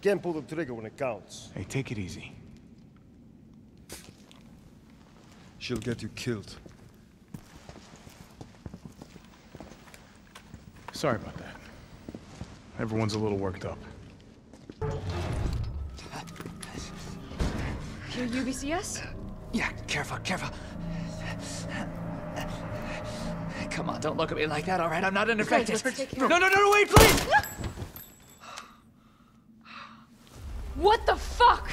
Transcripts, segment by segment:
Can't pull the trigger when it counts. Hey, take it easy. She'll get you killed. Sorry about that. Everyone's a little worked up. You're UBCS? Yeah, careful, careful. Come on, don't look at me like that, all right? I'm not unaffected. let's take care no, no, no, no, wait, please! What the fuck?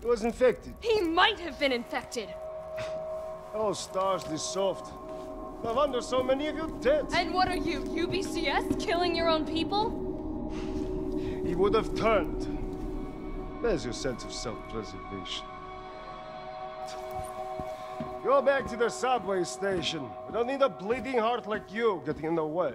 He was infected. He might have been infected. Oh, S.T.A.R.S. this soft. No wonder so many of you dead. And what are you, UBCS? Killing your own people? He would have turned. There's your sense of self-preservation. Go back to the subway station. We don't need a bleeding heart like you getting in the way.